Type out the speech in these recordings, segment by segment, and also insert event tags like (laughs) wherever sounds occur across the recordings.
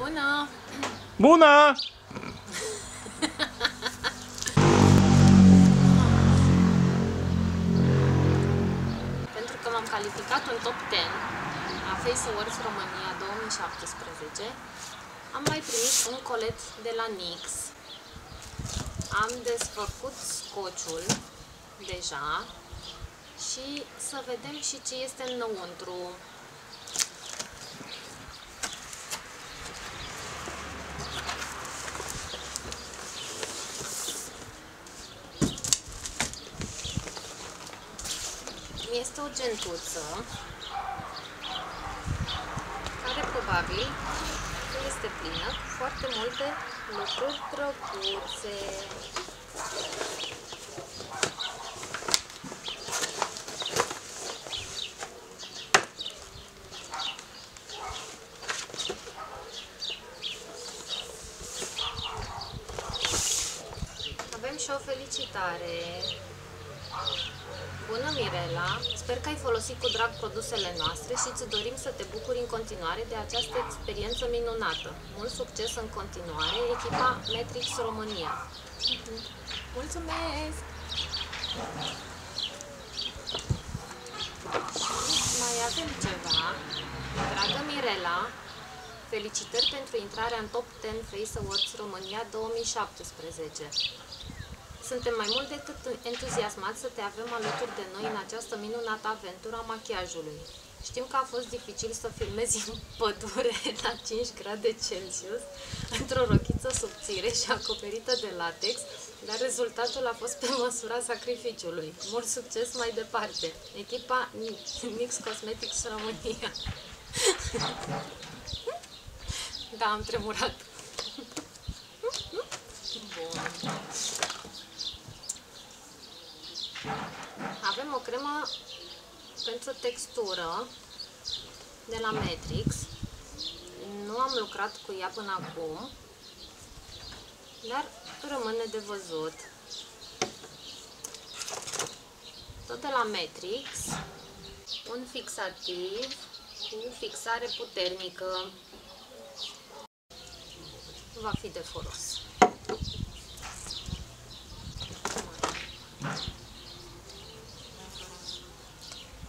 Bună! Bună! Pentru că m-am calificat în top 10 la Face Awards România 2017, am mai primit un colet de la NYX. Am desfăcut scociul deja și să vedem și ce este înăuntru. Este o gentuță care probabil că este plină cu foarte multe lucruri drăguțe. Avem și o felicitare Bună, Mirela! Sper că ai folosit cu drag produsele noastre și îți dorim să te bucuri în continuare de această experiență minunată. Mult succes în continuare, echipa Matrix România! Mulțumesc! Și mai avem ceva. Dragă Mirela, felicitări pentru intrarea în Top 10 Face Awards România 2017. Suntem mai mult decât entuziasmați să te avem alături de noi în această minunată aventură a machiajului. Știm că a fost dificil să filmezi în pădure (laughs) la 5 grade Celsius, într-o rochiță subțire și acoperită de latex, dar rezultatul a fost pe măsura sacrificiului. Mult succes mai departe! Echipa NYX Cosmetics România. (laughs) da, am tremurat. Bun. Avem o cremă pentru textură de la Matrix. Nu am lucrat cu ea până acum, dar rămâne de văzut. Tot de la Matrix, un fixativ cu fixare puternică. Va fi de folos.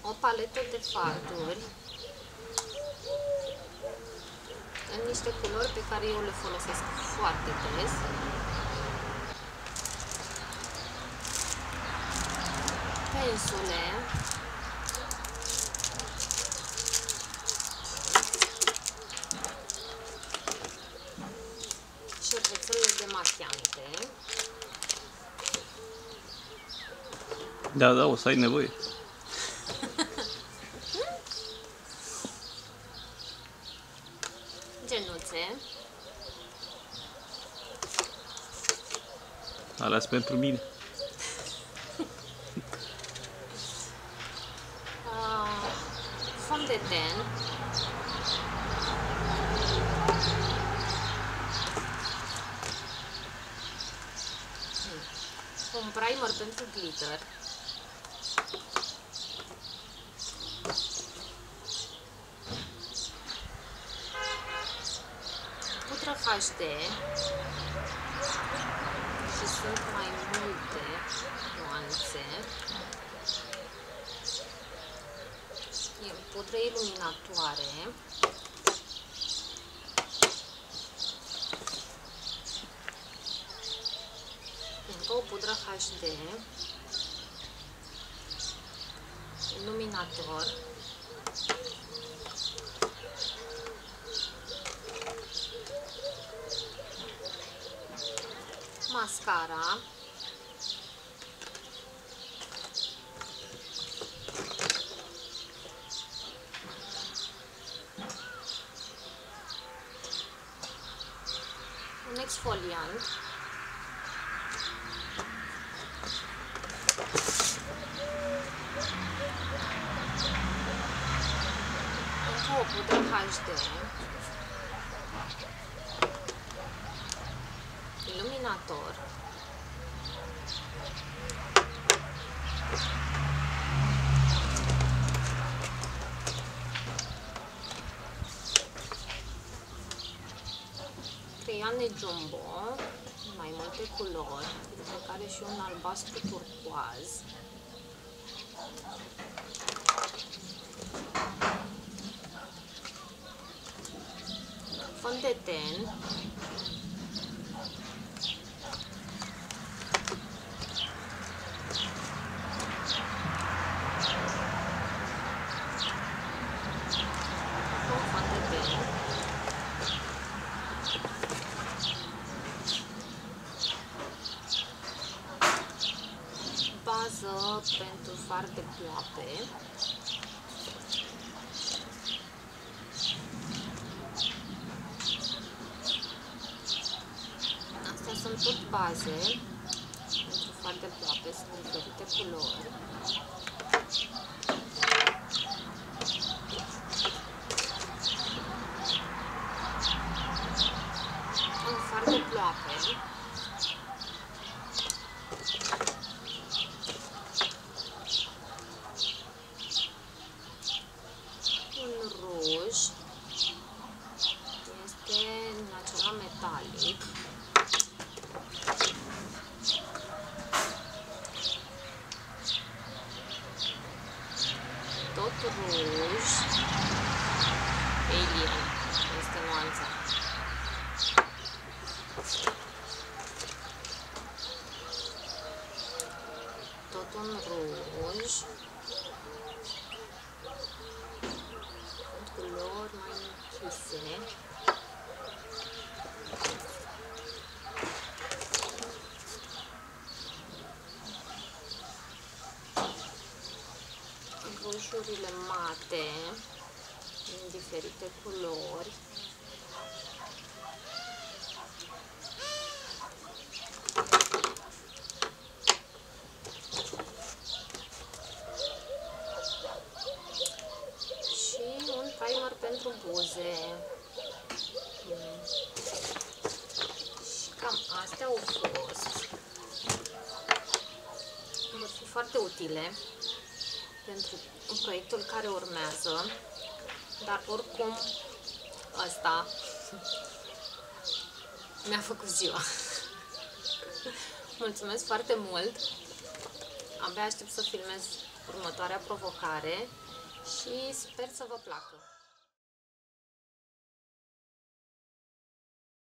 O paletă de farduri în niște culori pe care eu le folosesc foarte des. Pensule. Șervețelele de machiante. Da, da, o să ai nevoie. Genuțe. Ales pentru mine. Uh, (laughs) fond de ten. Un primer pentru glitter. Pudră HD și sunt mai multe nuanțe. E pudră iluminatoare. Încă o pudră HD. Iluminator. Mascara. Un exfoliant. Încă o pudră HD. Iluminator. creioane jumbo, mai multe culori, dintre care și un albastru turcoaz. Fond de ten, un fond de ten. Bază pentru far de ploape. Astea sunt tot baze pentru far de ploape, sunt diferite culori. Un far de ploape un ruj este în acela metalic tot ruj alien este nuanța tot un ruj sunt culori mai închise. Rujurile mate, în diferite culori. și un primer pentru buze. Mm. Și cam astea au fost. Vor fi foarte utile pentru proiectul care urmează, dar oricum asta mi-a făcut ziua. Mulțumesc foarte mult! Abia aștept să filmez următoarea provocare și sper să vă placă.